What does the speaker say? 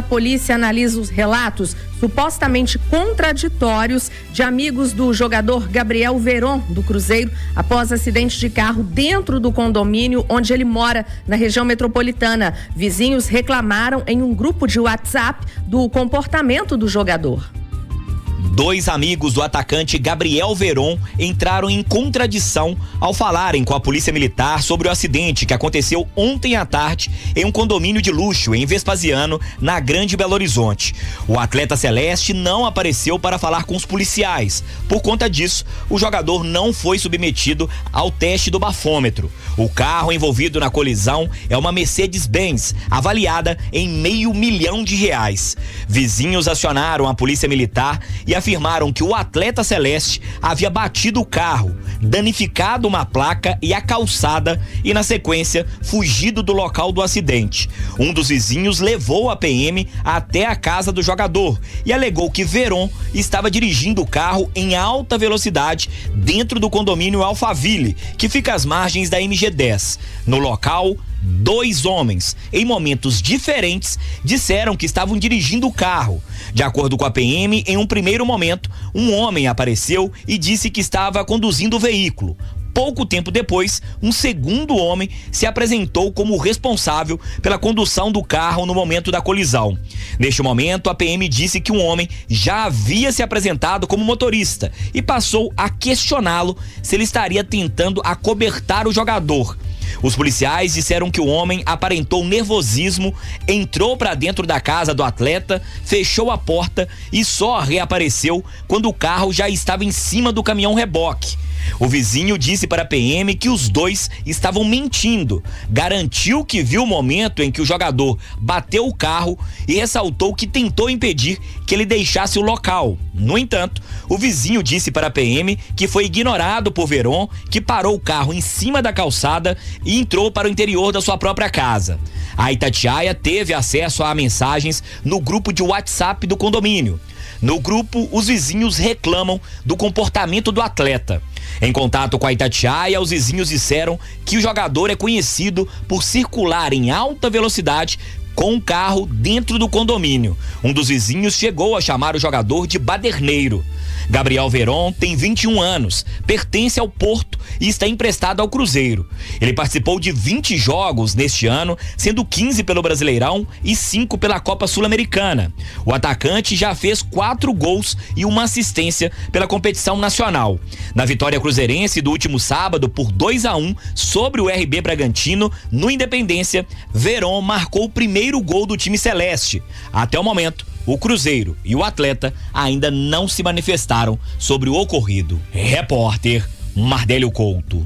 A polícia analisa os relatos supostamente contraditórios de amigos do jogador Gabriel Veron, do Cruzeiro, após acidente de carro dentro do condomínio onde ele mora, na região metropolitana. Vizinhos reclamaram em um grupo de WhatsApp do comportamento do jogador. Dois amigos do atacante Gabriel Veron entraram em contradição ao falarem com a Polícia Militar sobre o acidente que aconteceu ontem à tarde em um condomínio de luxo em Vespasiano, na Grande Belo Horizonte. O atleta celeste não apareceu para falar com os policiais. Por conta disso, o jogador não foi submetido ao teste do bafômetro. O carro envolvido na colisão é uma Mercedes-Benz, avaliada em meio milhão de reais. Vizinhos acionaram a Polícia Militar e afirmaram que o atleta celeste havia batido o carro, danificado uma placa e a calçada e, na sequência, fugido do local do acidente. Um dos vizinhos levou a PM até a casa do jogador e alegou que Veron estava dirigindo o carro em alta velocidade dentro do condomínio Alphaville, que fica às margens da MG10. No local, dois homens, em momentos diferentes, disseram que estavam dirigindo o carro. De acordo com a PM, em um primeiro momento, um homem apareceu e disse que estava conduzindo o veículo. Pouco tempo depois, um segundo homem se apresentou como responsável pela condução do carro no momento da colisão. Neste momento, a PM disse que um homem já havia se apresentado como motorista e passou a questioná-lo se ele estaria tentando acobertar o jogador. Os policiais disseram que o homem aparentou nervosismo, entrou para dentro da casa do atleta, fechou a porta e só reapareceu quando o carro já estava em cima do caminhão reboque. O vizinho disse para a PM que os dois estavam mentindo. Garantiu que viu o momento em que o jogador bateu o carro e ressaltou que tentou impedir que ele deixasse o local. No entanto, o vizinho disse para a PM que foi ignorado por Veron, que parou o carro em cima da calçada e entrou para o interior da sua própria casa. A Itatiaia teve acesso a mensagens no grupo de WhatsApp do condomínio. No grupo, os vizinhos reclamam do comportamento do atleta. Em contato com a Itatiaia, os vizinhos disseram que o jogador é conhecido por circular em alta velocidade com um carro dentro do condomínio. Um dos vizinhos chegou a chamar o jogador de baderneiro. Gabriel Veron tem 21 anos, pertence ao Porto e está emprestado ao Cruzeiro. Ele participou de 20 jogos neste ano, sendo 15 pelo Brasileirão e 5 pela Copa Sul-Americana. O atacante já fez quatro gols e uma assistência pela competição nacional. Na vitória cruzeirense do último sábado por 2 a 1 sobre o RB Bragantino, no Independência, Veron marcou o primeiro gol do time celeste. Até o momento, o Cruzeiro e o atleta ainda não se manifestaram sobre o ocorrido. Repórter Mardélio Couto.